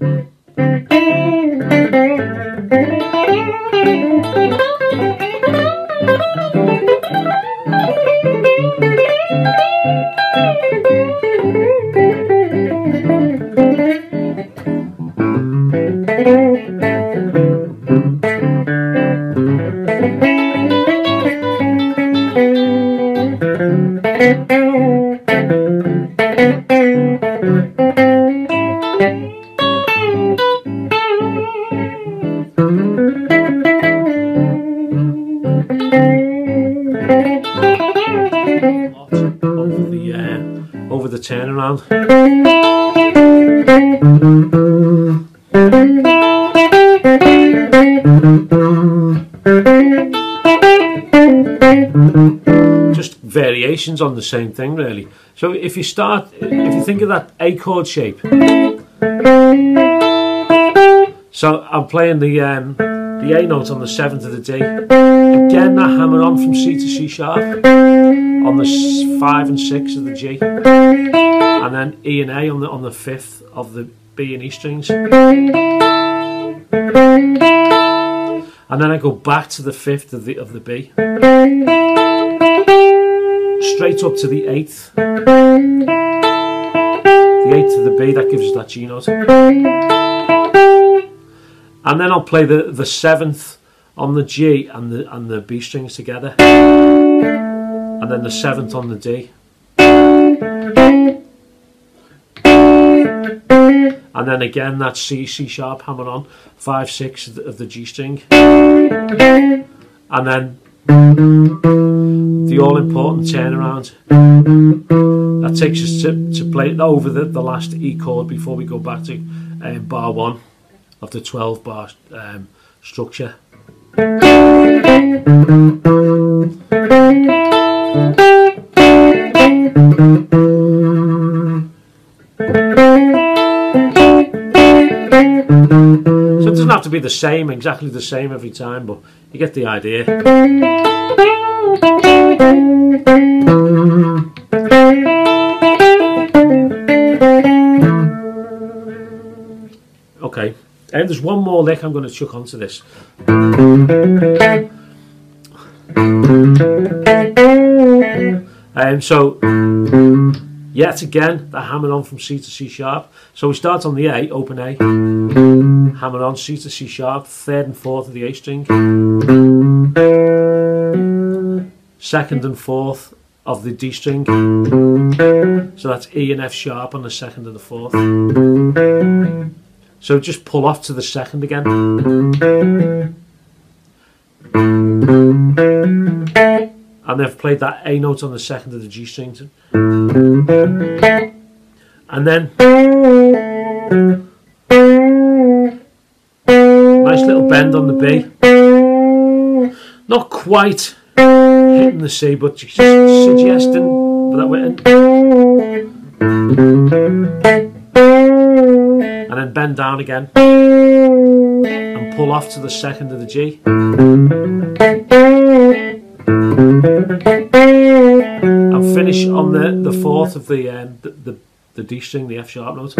over the turnaround. Just variations on the same thing, really. So if you start, if you think of that A chord shape. So I'm playing the um, the A note on the seventh of the D. Again, that hammer on from C to C sharp on the five and six of the G, and then E and A on the on the fifth of the B and E strings. And then I go back to the fifth of the of the B, straight up to the eighth, the eighth of the B. That gives us that G note. And then I'll play the the seventh on the G and the and the B strings together, and then the seventh on the D. And then again that C C sharp hammer on five six of the, G string, and then the all important turnaround that takes us to, to play over the, the last E chord before we go back to um, bar one of the 12 bar um, structure. So it doesn't have to be the same, exactly the same every time, but you get the idea. Okay, and there's one more lick I'm going to chuck onto this. Um, so, yet again, the hammer on from C to C sharp. So we start on the A, open A, hammer on C to C sharp, third and fourth of the A string, second and fourth of the D string. So that's E and F sharp on the second and the fourth. So just pull off to the second again. And they've played that A note on the second of the G string. And then nice little bend on the B. Not quite hitting the C, but just suggesting that we're in. And then bend down again. And pull off to the second of the G. And finish on the, the fourth of the, um, the, the the D string, the F sharp note.